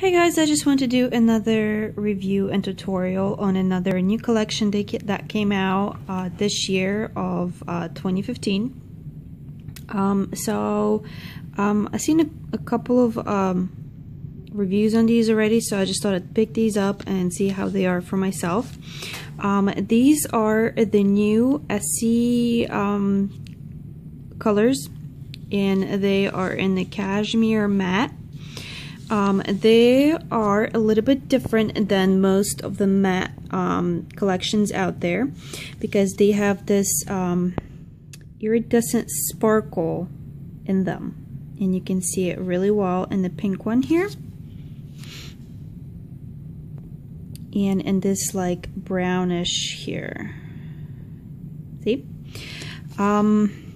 Hey guys, I just want to do another review and tutorial on another new collection that came out uh, this year of uh, 2015. Um, so um, I've seen a, a couple of um, reviews on these already, so I just thought I'd pick these up and see how they are for myself. Um, these are the new Essie um, colors, and they are in the cashmere matte um, they are a little bit different than most of the matte um, collections out there because they have this um, iridescent sparkle in them. And you can see it really well in the pink one here. And in this like brownish here. See? Um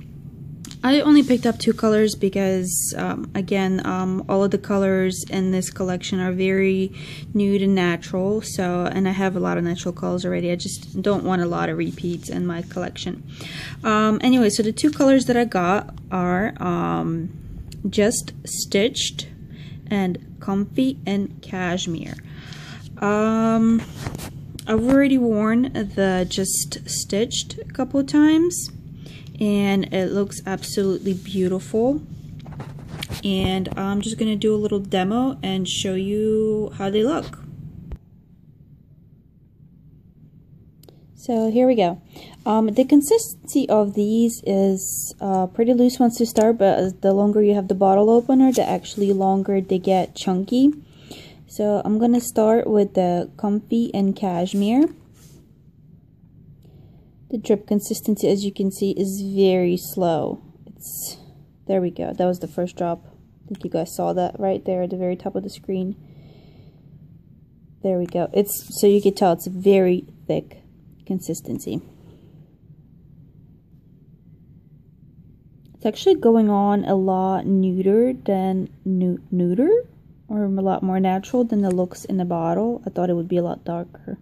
I only picked up two colors because, um, again, um, all of the colors in this collection are very nude and natural. So, and I have a lot of natural colors already. I just don't want a lot of repeats in my collection. Um, anyway, so the two colors that I got are um, just stitched and comfy and cashmere. Um, I've already worn the just stitched a couple times and it looks absolutely beautiful. And I'm just gonna do a little demo and show you how they look. So here we go. Um, the consistency of these is uh, pretty loose once you start but the longer you have the bottle opener the actually longer they get chunky. So I'm gonna start with the comfy and cashmere the drip consistency, as you can see, is very slow. It's There we go. That was the first drop. I think you guys saw that right there at the very top of the screen. There we go. It's So you can tell it's a very thick consistency. It's actually going on a lot nuder than neuter or a lot more natural than it looks in the bottle. I thought it would be a lot darker.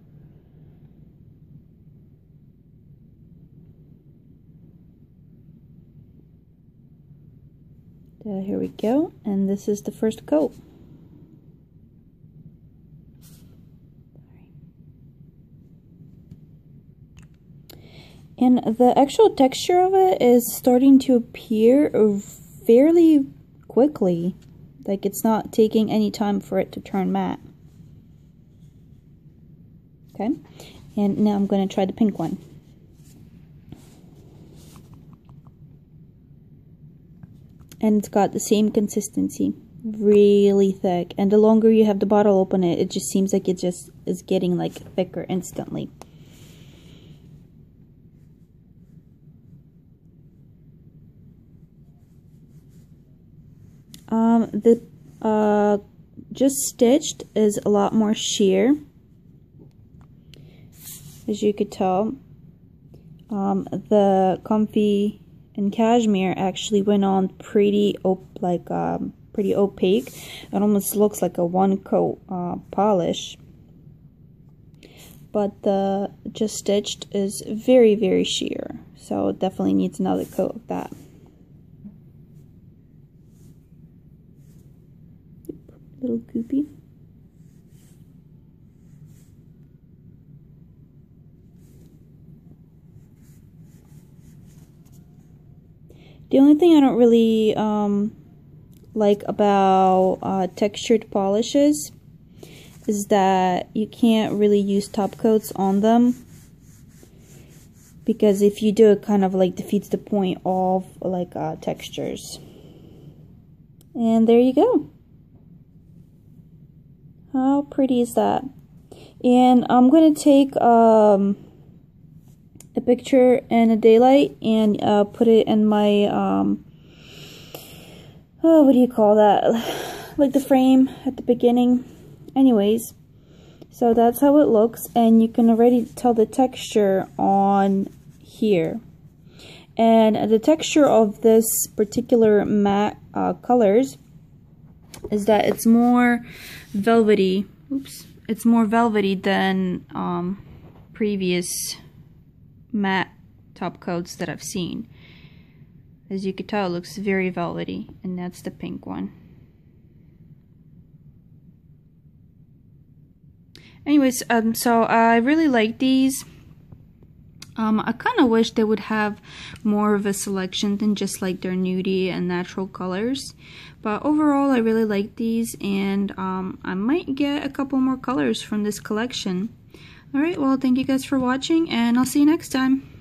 Uh, here we go, and this is the first coat. And the actual texture of it is starting to appear fairly quickly. Like it's not taking any time for it to turn matte. Okay, and now I'm going to try the pink one. And it's got the same consistency. Really thick. And the longer you have the bottle open it it just seems like it just is getting like thicker instantly. Um the uh just stitched is a lot more sheer as you could tell. Um the comfy and cashmere actually went on pretty op like um, pretty opaque. It almost looks like a one coat uh, polish. But the just stitched is very very sheer, so it definitely needs another coat of that. Little goopy. The only thing I don't really um, like about uh, textured polishes is that you can't really use top coats on them because if you do it kind of like defeats the point of like uh, textures. And there you go. How pretty is that? And I'm gonna take um, a picture in a daylight and uh, put it in my um, oh what do you call that? Like the frame at the beginning. Anyways so that's how it looks and you can already tell the texture on here. And the texture of this particular matte uh, colors is that it's more velvety. Oops. It's more velvety than um, previous matte top coats that I've seen. As you can tell, it looks very velvety, and that's the pink one. anyways, um, so I really like these. Um, I kind of wish they would have more of a selection than just like their nudie and natural colors. But overall, I really like these and um, I might get a couple more colors from this collection. Alright, well, thank you guys for watching and I'll see you next time.